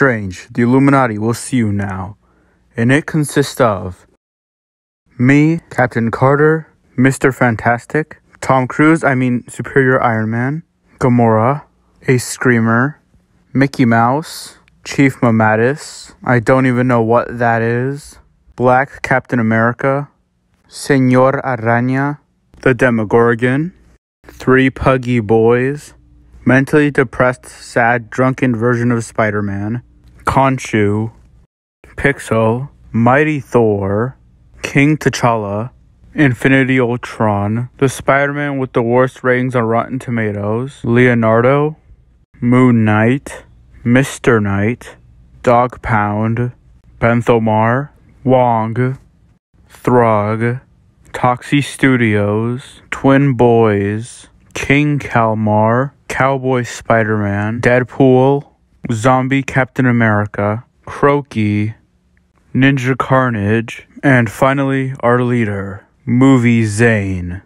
Strange, the Illuminati will see you now. And it consists of me, Captain Carter, Mr. Fantastic, Tom Cruise, I mean Superior Iron Man, Gamora, a Screamer, Mickey Mouse, Chief Mamatis, I don't even know what that is, Black Captain America, Senor Araña, the Demogorgon, Three Puggy Boys, Mentally Depressed, Sad, Drunken Version of Spider Man, Khonshu, Pixel, Mighty Thor, King T'Challa, Infinity Ultron, the Spider Man with the worst ratings on Rotten Tomatoes, Leonardo, Moon Knight, Mr. Knight, Dog Pound, Benthomar, Wong, Throg, Toxy Studios, Twin Boys, King Kalmar, Cowboy Spider Man, Deadpool, Zombie Captain America, Croaky, Ninja Carnage, and finally our leader, Movie Zane.